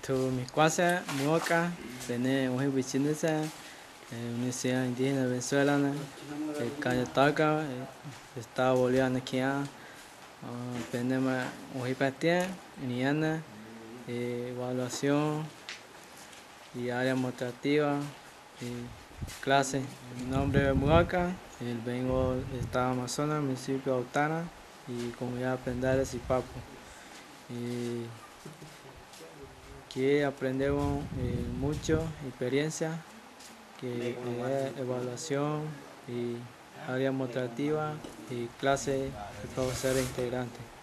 Tu mi cuasa, muoca, tené un vichinesa, Universidad Indígena de Venezuela, Cayataca, Estado Boliviano aquí, tenemos un patien, Niana, evaluación y área demostrativa y clase. Mi nombre es Muaca, vengo del estado Amazonas, municipio de Autana y comunidad Prendales y Papo. Aquí aprendemos eh, mucho, experiencia, que es evaluación y área demostrativa y clase de profesores integrantes.